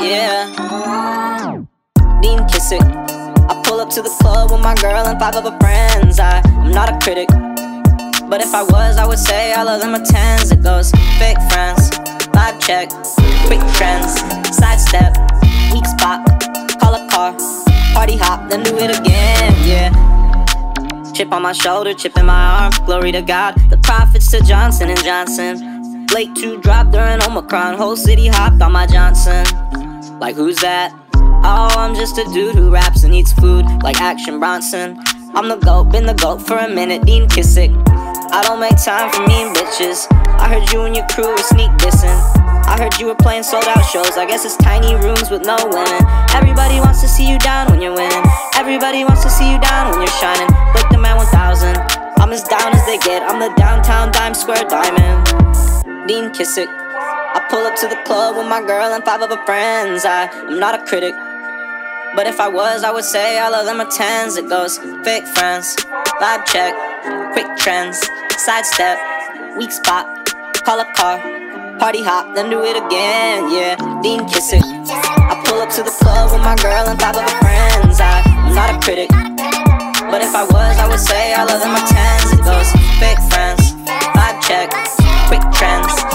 yeah. Dean Kissick. I pull up to the club with my girl and five other friends. I, I'm not a critic. But if I was, I would say all of them are tens. It goes fake friends, vibe check, quick trends, sidestep, weak spot, call a car, party hop, then do it again, yeah. Chip on my shoulder, chip in my arm, glory to God. The profits to Johnson and Johnson. Late to drop during Omicron, whole city hopped on my Johnson. Like who's that? Oh, I'm just a dude who raps and eats food like Action Bronson. I'm the GOAT, been the GOAT for a minute, Dean Kissick. I don't make time for mean bitches. I heard you and your crew were sneak dissing. I heard you were playing sold out shows. I guess it's tiny rooms with no women. Everybody wants to see you down when you're winning. Everybody wants to see you down when you're shining. Blaketheman1000. I'm as down as they get. I'm the downtown dime square diamond. Dean Kissick. I pull up to the club with my girl and five other friends. I, I'm not a critic. But if I was, I would say all of them are tens. It goes fake friends, vibe check, quick trends, sidestep, weak spot, call a car, party hop, then do it again. Yeah, Dean Kissick. I pull up to the club with my girl and five other friends. I, I'm not a critic. But if I was, I would say all of them are tens. It goes fake friends, vibe check, quick trends,